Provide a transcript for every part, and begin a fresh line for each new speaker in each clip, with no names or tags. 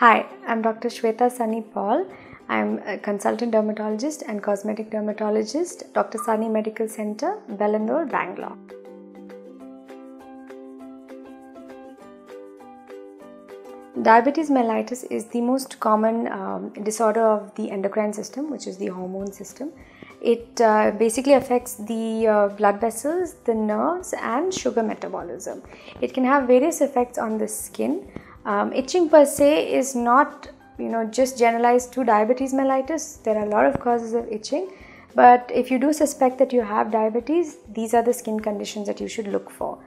Hi, I'm Dr. Swetha Sunny Paul. I'm a consultant dermatologist and cosmetic dermatologist, Dr. Sunny Medical Center, Bellandur, Bangalore. Diabetes mellitus is the most common um, disorder of the endocrine system, which is the hormone system. It uh, basically affects the uh, blood vessels, the nerves, and sugar metabolism. It can have various effects on the skin. Um, itching per se is not, you know, just generalized to diabetes mellitus. There are a lot of causes of itching, but if you do suspect that you have diabetes, these are the skin conditions that you should look for.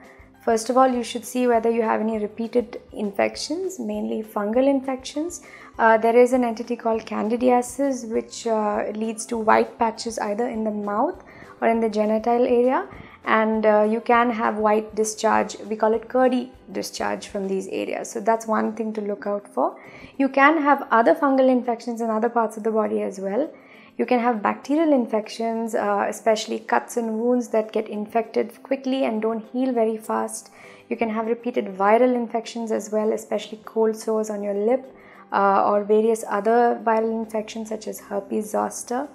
First of all, you should see whether you have any repeated infections, mainly fungal infections. Uh, there is an entity called candidiasis which uh, leads to white patches either in the mouth or in the genital area and uh, you can have white discharge we call it curdy discharge from these areas so that's one thing to look out for you can have other fungal infections in other parts of the body as well you can have bacterial infections, uh, especially cuts and wounds that get infected quickly and don't heal very fast. You can have repeated viral infections as well, especially cold sores on your lip uh, or various other viral infections such as herpes zoster.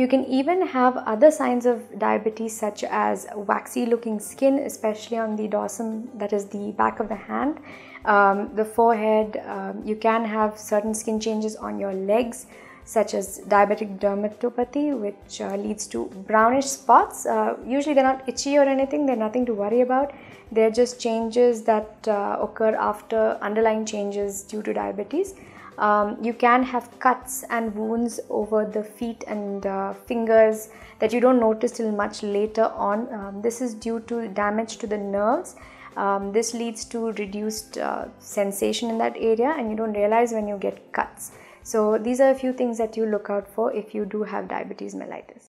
You can even have other signs of diabetes such as waxy looking skin, especially on the dorsum, that is the back of the hand, um, the forehead. Um, you can have certain skin changes on your legs such as diabetic dermatopathy, which uh, leads to brownish spots. Uh, usually, they're not itchy or anything, they're nothing to worry about. They're just changes that uh, occur after underlying changes due to diabetes. Um, you can have cuts and wounds over the feet and uh, fingers that you don't notice till much later on. Um, this is due to damage to the nerves. Um, this leads to reduced uh, sensation in that area, and you don't realize when you get cuts. So these are a few things that you look out for if you do have diabetes mellitus.